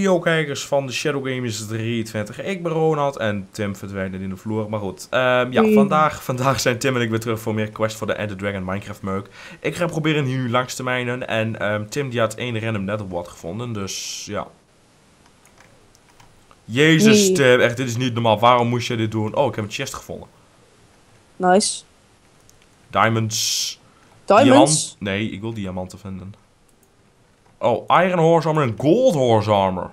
Yo kijkers van de Shadow Gamers 23. Ik ben Ronald en Tim verdwijnt in de vloer. Maar goed, ehm, ja, vandaag, vandaag zijn Tim en ik weer terug voor meer Quest voor de Ender Dragon Minecraft meuk. Ik ga proberen hier nu langs te mijnen en ehm, Tim die had één random netherwort gevonden, dus ja. Jezus Nee. Tim, echt dit is niet normaal. Waarom moest je dit doen? Oh, ik heb een chest gevonden. Nice. Diamonds. Diamonds? Diamant- Nee, ik wil diamanten vinden. Oh, Iron Horse Armor en Gold Horse Armor.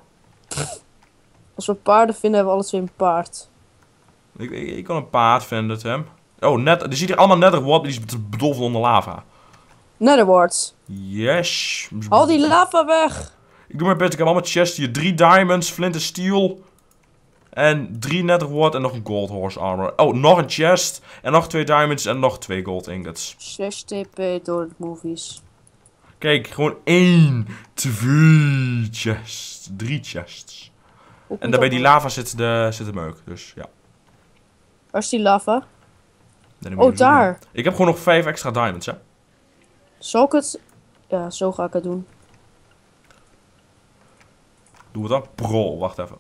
Als we paarden vinden, hebben we alle twee een paard. Ik, ik, ik kan een paard vinden, Tim. Oh, net, er ziet hier allemaal netherwort, die is bedolven onder lava. Netherwarts. Yes. Haal die lava weg! Ik doe mijn best, ik heb allemaal chests hier. Drie diamonds, flint en steel. En drie netherwort en nog een gold horse armor. Oh, nog een chest. En nog twee diamonds en nog twee gold ingots. Slash TP door de movies. Kijk, gewoon één, twee chests. Drie chests. En daar bij dat die nou? lava zit de, zit de meuk, dus ja. Waar is die lava? Nee, Oh, daar. Ik heb gewoon nog vijf extra diamonds, hè. Zal ik het... Ja, zo ga ik het doen. Doe het dan. Bro, wacht even.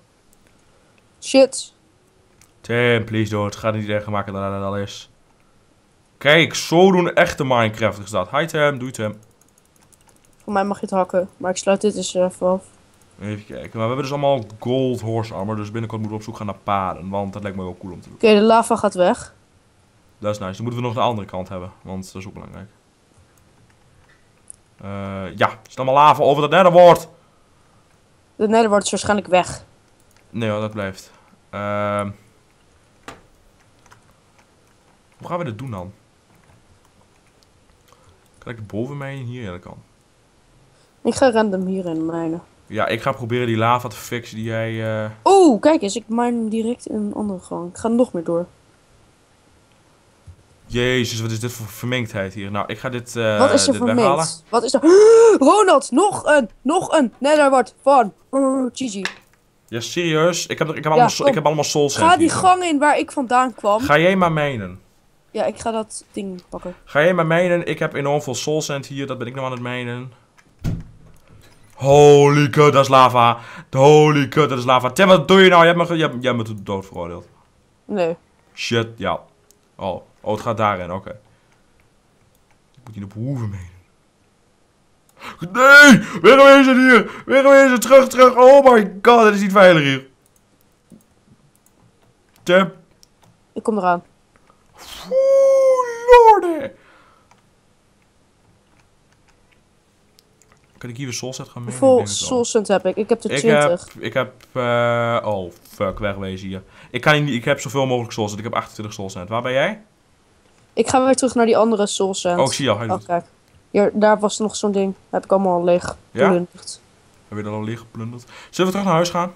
Shit. Tim, please doe het. Ga het niet erger maken dan het al is. Kijk, zo doen echte Minecrafters dat. Hi Tim, doei Tim. Voor mij mag je het hakken. Maar ik sluit dit eens even af. Even kijken. Maar we hebben dus allemaal gold horse armor. Dus binnenkort moeten we op zoek gaan naar paden. Want dat lijkt me wel cool om te doen. Oké, de lava gaat weg. Dat is nice. Dan moeten we nog de andere kant hebben. Want dat is ook belangrijk. Eh, ja, is allemaal lava over dat netherwoord. De netherwart is waarschijnlijk weg. Nee hoor, dat blijft. Ehm hoe gaan we dit doen dan? Kan ik boven mij hier? Ja, dat kan. Ik ga random hierin mijnen. Ja, ik ga proberen die lava te fixen die jij... eh, Oeh, kijk eens. Ik mine direct in een andere gang. Ik ga nog meer door. Jezus, wat is dit voor vermengdheid hier? Nou, ik ga dit, eh Wat is er dit weghalen. vermengd? Wat is er... Ronald, nog een, nog een netherwart van uh, Gigi. Ja, serieus? Ik heb, ik heb, Ja, allemaal, kom. ik heb allemaal soul sand Ga die hier. gang in waar ik vandaan kwam. Ga jij maar mijnen. Ja, ik ga dat ding pakken. Ga jij maar mijnen. Ik heb enorm veel soul sand hier. Dat ben ik nou aan het mijnen. Holy kut, dat is lava. Holy kut, dat is lava. Tim, wat doe je nou? Je hebt me, ge- je hebt, me dood veroordeeld. Nee. Shit, ja. Oh, oh het gaat daarin, oké. Ik moet hier op hoeven mijnen. Nee! Wegwezen hier! Wegwezen! Terug, terug! Oh my god, het is niet veilig hier. Tim. Ik kom eraan. Oeh, Kan ik hier weer soulset gaan mijnen? Ik Hoeveel denk het wel. soul sand heb ik? Ik heb er Ik 20. heb, ik heb, eh, oh fuck, wegwezen hier. Ik, kan niet, ik heb zoveel mogelijk soulset. Ik heb 28 soulset. Waar ben jij? Ik ga weer terug naar die andere soul sand. Oh, ik zie jou. Hij Oh, doet. kijk. Hier, daar was nog zo'n ding. Heb ik allemaal al leeg. Ja? geplunderd. Heb je dat al leeg geplunderd? Zullen we terug naar huis gaan?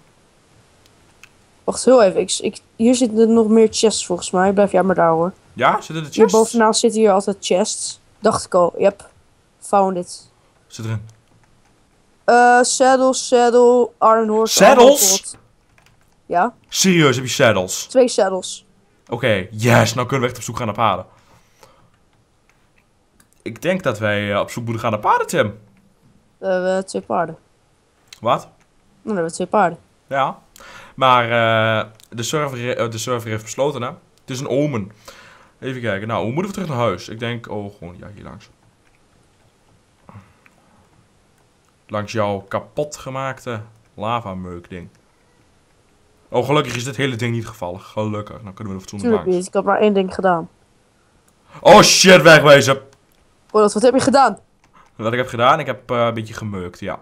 Wacht heel even. Ik, ik, hier zitten nog meer chests volgens mij. Blijf jij maar daar hoor. Ja? Zitten de Hier chests? bovenaan zitten hier altijd chests. Dacht ik al. Yep. Found it. Zit erin. Eh, saddle, saddle, iron horse. Saddles? Ja, Serieus, heb je saddles? twee saddles. Oké, yes, nou kunnen we echt op zoek gaan naar paden. Ik denk dat wij eh, op zoek moeten gaan naar paden, Tim. We hebben twee paarden. Wat? Dan hebben we twee paarden. Ja. Maar eh, de, server, eh, de server heeft besloten, hè. Het is een omen. Even kijken. Nou, hoe moeten we terug naar huis? Ik denk, oh, gewoon, ja, hier langs. Langs jouw kapot gemaakte lavameuk ding. Oh, gelukkig is dit hele ding niet gevallen. Gelukkig. Dan kunnen we er fatsoenlijk Tuurlijk langs. niet. Ik had maar één ding gedaan. Oh shit, wegwezen. Wat heb je gedaan? Wat ik heb gedaan, ik heb eh, een beetje gemeukt, ja.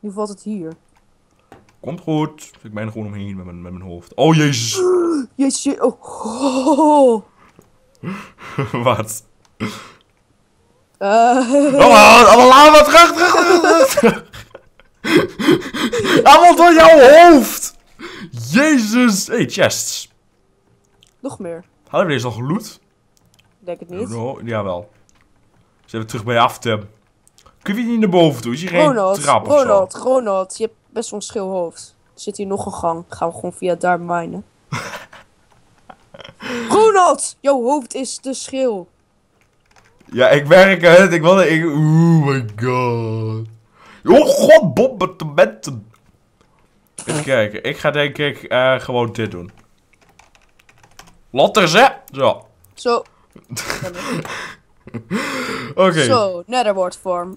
Nu valt het hier. Komt goed. Ik ben er gewoon omheen met mijn, met mijn hoofd. Oh jezus. Jezus, je- oh. Wat? Eh, allemaal lava terug, terug, terug, terug. allemaal door jouw hoofd. Jezus. Hey, chests. nog meer. Hadden we deze al geloot? Ik denk het niet. No, jawel. Zijn we terug bij je af, Tim. Kun je niet naar boven toe? Is hier geen trap of zo? Ronald, Ronald, je hebt best wel een schil hoofd. Er zit hier nog een gang. Gaan we gewoon via daar minen. Ronald, jouw hoofd is te schil. Ja, ik werk het. Ik wil ik... Oh my god. Oh god, bombardementen. Even kijken. Ik ga denk ik eh, gewoon dit doen. Lotters, hè? Zo. Zo. Oké. Zo. Zo, netherwort vorm.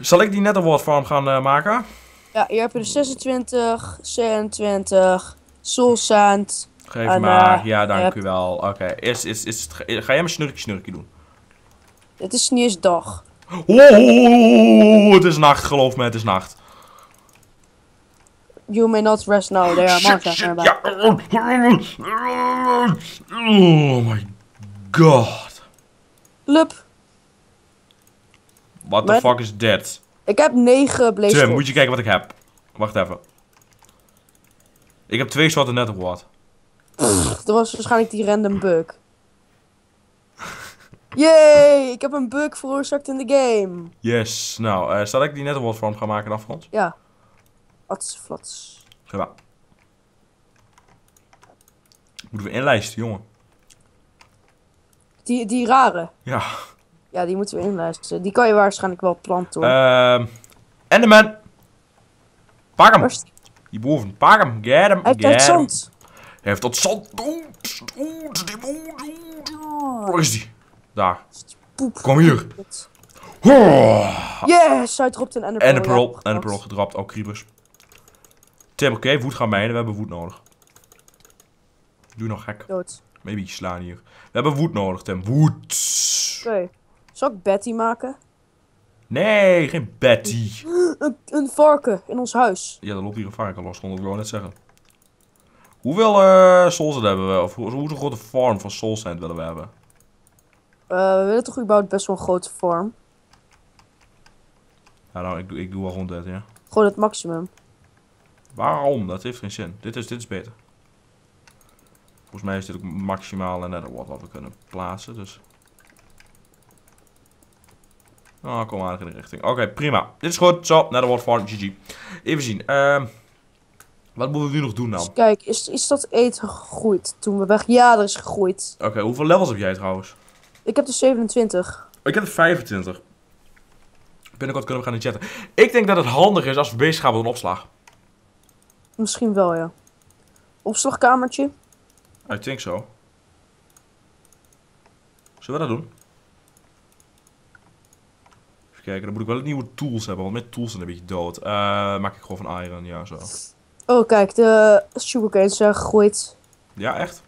Zal ik die netherwort farm gaan eh, maken? Ja, hier heb je de 26, 26, soul sand. Geef En, maar. eh, ja, dank u wel. Oké. Is, is, is, ga jij mijn snurkje snurkje doen? Het is niet eens dag. Oh, het is nacht. Geloof me, het is nacht. You may not rest now, there are monsters nearby. ja. Oh my god. Lup, What the fuck is that? ik heb 9 blaze Tim, moet je kijken wat ik heb. Wacht even. Ik heb twee zwarte netherwort. Dat was waarschijnlijk die random bug. Yay, ik heb een bug veroorzaakt in de game. Yes. Nou, eh zal ik die netherwort vorm gaan maken in de afgrond? Ja. Ats, flats. Ja. Moeten we inlijsten, jongen. Die, die rare. Ja. Ja, die moeten we inlijsten. Die kan je waarschijnlijk wel planten hoor. Ehm Enderman. Pak hem. Die? Hierboven. Pak hem. Get hem. Hij heeft zand. Hij heeft tot zand. Dood. Dood. Dood. Waar is die? Daar. Poep. Kom hier. Oh. Yes, hij dropt een enderpearl. Enderpearl. Enderpearl gedrapt. Ook creepers. Tim, oké. woed gaan mijnen. We hebben woed nodig. Doe nog gek. Dood. Maybe slaan hier. We hebben woed nodig, Tim. Woed. Oké. Zal ik Betty maken? Nee, geen Betty. Een, een varken in ons huis. Ja, er loopt hier een varken los, kon ik gewoon net zeggen. Hoeveel soulsand hebben we? Of hoe- hoeveel grote farm van soulsand willen we hebben? Eh, we willen toch überhaupt best wel een grote farm. Ja, nou, ik doe, ik doe wel rond dit, ja. Gewoon het maximum. Waarom? Dat heeft geen zin. Dit is, dit is beter. Volgens mij is dit ook maximaal en net wat wat we kunnen plaatsen, dus... Oh, kom aardig in de richting. Oké, prima. Dit is goed. Zo, net wat farm, GG. Even zien. ehm wat moeten we nu nog doen dan? Dus kijk, is, is dat eten gegroeid toen we weg... Ja, er is gegroeid. Oké, hoeveel levels heb jij trouwens? Ik heb er 27. Ik heb er 25. Binnenkort kunnen we gaan chatten. Ik denk dat het handig is als we bezig gaan met een opslag. Misschien wel, ja. Opslagkamertje. I think so. Zullen we dat doen? Even kijken, dan moet ik wel nieuwe tools hebben, want met tools zijn een beetje dood. Eh, maak ik gewoon van iron, ja zo. Oh, kijk, de sugarcanes zijn gegroeid. Ja, echt?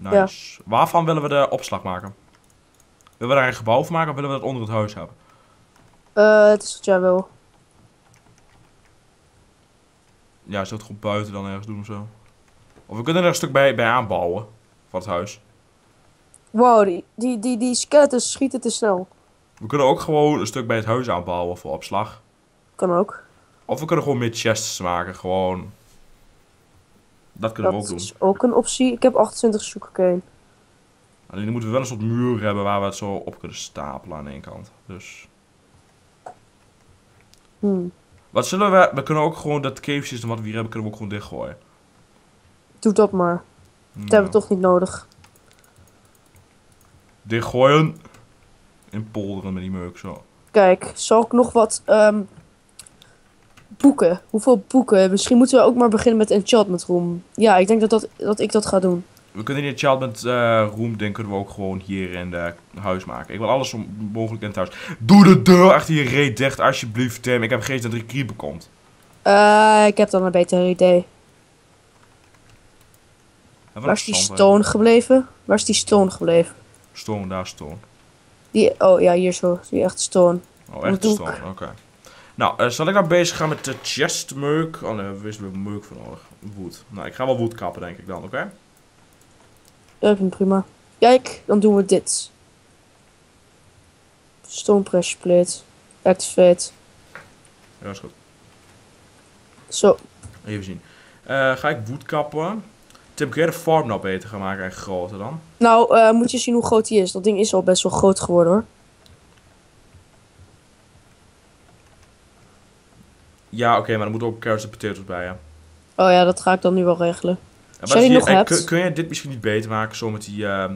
Nice. Waarvan willen we de opslag maken? Willen we daar een gebouw van maken of willen we dat onder het huis hebben? Eh, het is wat jij wil. Ja, we het gewoon buiten dan ergens doen of zo? Of we kunnen er een stuk bij, bij aanbouwen. Van het huis. Wow, die, die, die, die skeletons schieten te snel. We kunnen ook gewoon een stuk bij het huis aanbouwen voor opslag. Kan ook. Of we kunnen gewoon meer chests maken, gewoon. Dat kunnen we ook Dat doen. is ook een optie. Ik heb 28 sugarcane. Alleen dan moeten we wel een soort muur hebben waar we het zo op kunnen stapelen aan één kant. Dus. Hmm. Wat zullen we. We kunnen ook gewoon dat cave system wat we hier hebben, kunnen we ook gewoon dichtgooien. Doe dat maar. Dat hebben we toch niet nodig. Dichtgooien. In polderen met die meuk zo. Kijk, zal ik nog wat ehm, boeken? Hoeveel boeken? Misschien moeten we ook maar beginnen met enchantment room. Ja, ik denk dat, dat, dat ik dat ga doen. We kunnen die enchantment eh room ding kunnen we ook gewoon hier in de huis maken. Ik wil alles zo mogelijk in het huis. Doe de deur achter je reet dicht alsjeblieft Tim. Ik heb geen dat er creeper komt. Eh, ik heb dan een beter idee. Waar is die stone gebleven? Waar is die stone gebleven? Stone, daar stone. Die, oh ja, hier zo. Die echt stone. Oh, echt stone, oké. Nou, eh, zal ik nou bezig gaan met de chest meuk? Oh nee, we wisten we meuk voor nodig. Wood. Nou, ik ga wel wood kappen denk ik dan, oké? Ja, ik vind het prima. Kijk, dan doen we dit. Stone pressure plate. Activate. Ja, is goed. Zo. Even zien. Eh, ga ik wood kappen? Tim, kun jij de farm nou beter gaan maken en groter dan? Nou, eh, moet je zien hoe groot die is. Dat ding is al best wel groot geworden hoor. Ja, oké, maar dan moeten ook carrots en potatoes bij, ja. Oh ja, dat ga ik dan nu wel regelen. Ja, Als jij die nog eh, hebt. Kun, kun je dit misschien niet beter maken, zo met die, ehm,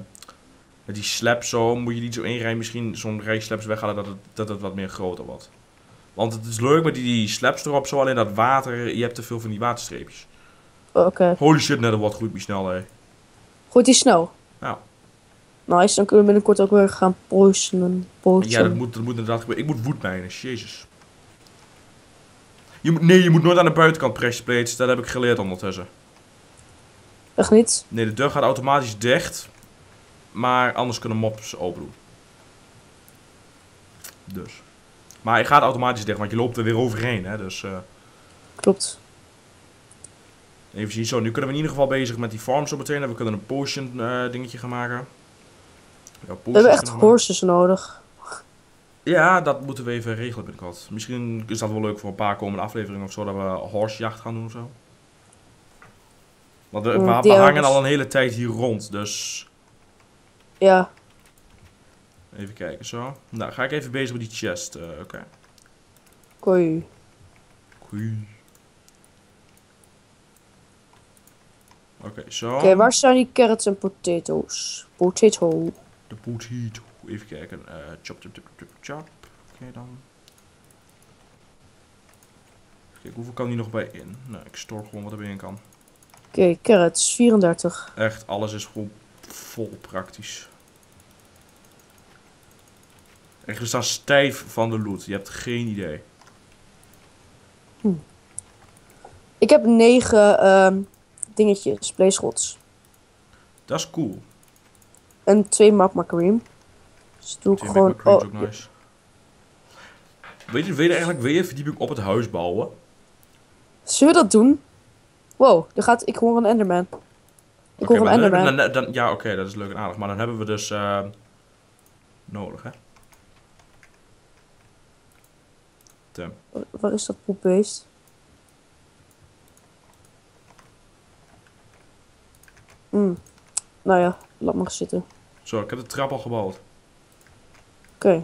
Met die slab zo, moet je niet zo één rij misschien zo'n rij slaps weghalen dat het, dat het wat meer groter wordt. Want het is leuk met die, die slaps erop zo, alleen dat water, je hebt te veel van die waterstreepjes. Oké. Holy shit, net wat groeit me snel, hé. Gooit die snel? Ja. Nice, dan kunnen we binnenkort ook weer gaan potionen. Ja, dat moet, dat moet inderdaad gebeuren. Ik moet wood mijnen, jezus. Je moet, nee, je moet nooit aan de buitenkant pressure plates, dat heb ik geleerd ondertussen. Echt niet? Nee, de deur gaat automatisch dicht. Maar anders kunnen mobs open doen. Dus. Maar hij gaat automatisch dicht, want je loopt er weer overheen, hè. Dus, eh, Klopt. even zien. Zo, nu kunnen we in ieder geval bezig met die farm zo meteen. En we kunnen een potion eh, dingetje gaan maken. Ja, We hebben echt horses nodig. Ja, dat moeten we even regelen binnenkort. Misschien is dat wel leuk voor een paar komende afleveringen of zo, dat we horsejacht gaan doen of zo. Want we, we- hangen al een hele tijd hier rond, dus... Ja. Even kijken, zo. Nou, ga ik even bezig met die chest. eh, Oké. Koei. Goeie. Oké, zo. Oké, waar zijn die carrots en potatoes? Potato. De potato. Even kijken. eh chop, chop, chop, chop, chop. Oké dan. Kijk, hoeveel kan hier nog bij in? Nou, ik store gewoon wat er bij in kan. Oké, carrots, 34. Echt, alles is gewoon vol praktisch. Echt, we staan stijf van de loot. Je hebt geen idee. Ik heb 9 ehm dingetjes, blazerods. Dat is cool. En 2 magma cream. Dus doe ik gewoon... Oh, ook nice. Weet je, wil je eigenlijk je verdieping op het huis bouwen? Zullen we dat doen? Wow, er gaat, ik hoor een enderman. Ik hoor een dan- enderman. dan- dan- ja, oké, dat is leuk en aardig. Maar dan hebben we dus eh, nodig, hè? Tim. Waar is dat poepbeest? Hmm. Nou ja, laat maar zitten. Zo, ik heb de trap al gebouwd. Oké.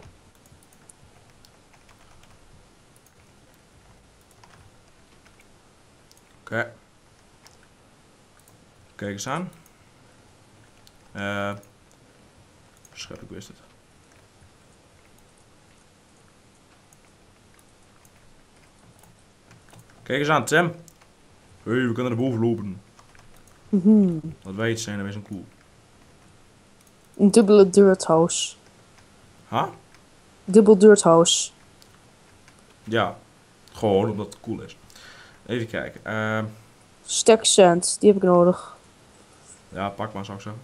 Oké. Kijk eens aan. Eh. Schep, ik wist het. Kijk eens aan, Tim. Hé, hey, we kunnen naar boven lopen. Mhm. Dat wij het zijn, dan wij zijn cool. Een dubbele dirt house. Ha? Dubbel dirt house. Ja. Gewoon omdat het cool is. Even kijken. Eh. Stack sand, die heb ik nodig. Ja, pak maar, zou ik zeggen.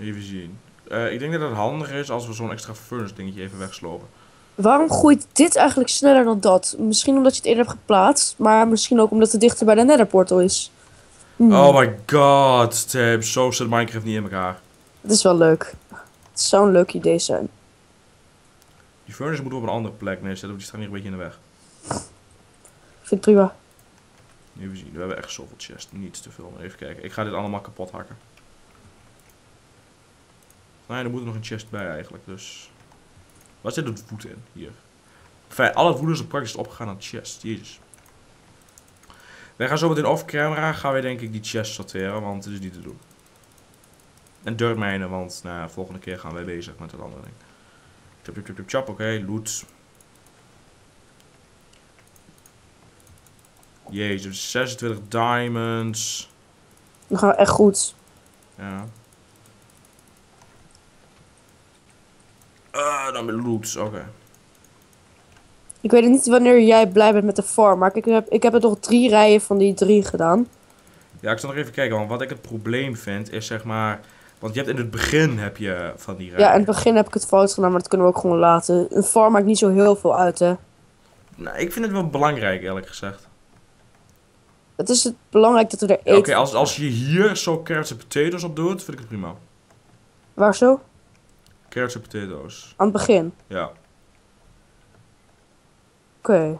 Even zien. Eh, ik denk dat het handig is als we zo'n extra furnace dingetje even wegslopen. Waarom groeit dit eigenlijk sneller dan dat? Misschien omdat je het eerder hebt geplaatst, maar misschien ook omdat het dichter bij de netherportal is. Hmm, Oh my god, Tim. Zo zit Minecraft niet in elkaar. Het is wel leuk. Het zou een leuk idee zijn. Die furnace moeten we op een andere plek neerzetten, want die staan hier een beetje in de weg. Ik vind het prima. Even zien. We hebben echt zoveel chests. Niet te veel. Even kijken. Ik ga dit allemaal kapot hakken. Nee, er moet er nog een chest bij eigenlijk. Dus. Waar zit het woed in? Hier. Fijn, al het woed is er praktisch opgegaan aan chest. Jezus. Wij gaan zo meteen off camera. Gaan wij denk ik die chest sorteren. Want het is niet te doen. En dirt mijnen. Want nou, ja, volgende keer gaan wij bezig met chop, chop, chop. Oké, loot. Jezus, 26 diamonds. Dan gaan we echt goed. Ja. Ah, dan met loot. Oké. Ik weet niet wanneer jij blij bent met de farm, maar ik heb, ik heb er toch drie rijen van die drie gedaan. Ja, ik zal nog even kijken, want wat ik het probleem vind is zeg maar... Want je hebt in het begin heb je van die rijen. Ja, in het begin heb ik het fout gedaan, maar dat kunnen we ook gewoon laten. Een farm maakt niet zo heel veel uit, hè. Nou, ik vind het wel belangrijk, eerlijk gezegd. Het is het belangrijk dat we er Ja, Oké, eten. als, als je hier zo carrots en potatoes op doet, vind ik het prima. Waar zo? Carrots en potatoes. Aan het begin. Ja. Oké.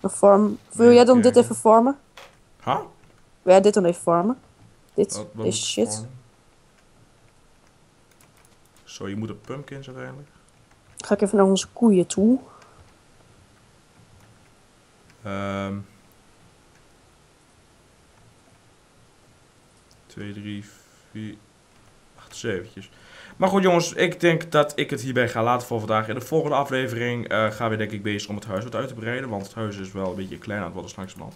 Een farm. Wil jij dan dit even farmen? Ha? Wil jij dit dan even farmen? Dit, moet shit. Zo, je moet de pumpkins uiteindelijk. Ga ik even naar onze koeien toe. Ehm 2, 3, 3, 8, 7. Maar goed jongens, ik denk dat ik het hierbij ga laten voor vandaag. In de volgende aflevering uh, gaan we denk ik bezig om het huis wat uit te breiden. Want het huis is wel een beetje klein aan het worden straks land.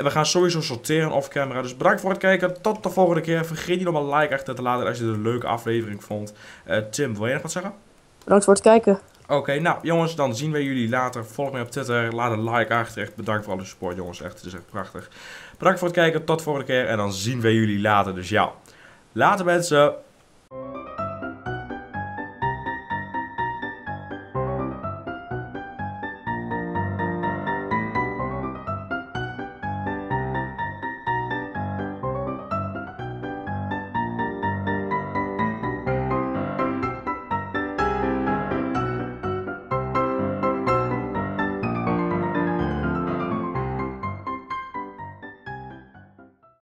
En we gaan sowieso sorteren off camera. Dus bedankt voor het kijken. Tot de volgende keer. Vergeet niet om een like achter te laten als je het een leuke aflevering vond. Uh, Tim, wil jij nog wat zeggen? Bedankt voor het kijken. Oké, nou jongens, dan zien we jullie later. Volg mij op Twitter. Laat een like achter. Echt bedankt voor alle support jongens. Echt, het is echt prachtig. Bedankt voor het kijken. Tot de volgende keer. En dan zien we jullie later. Dus ja. Later mensen.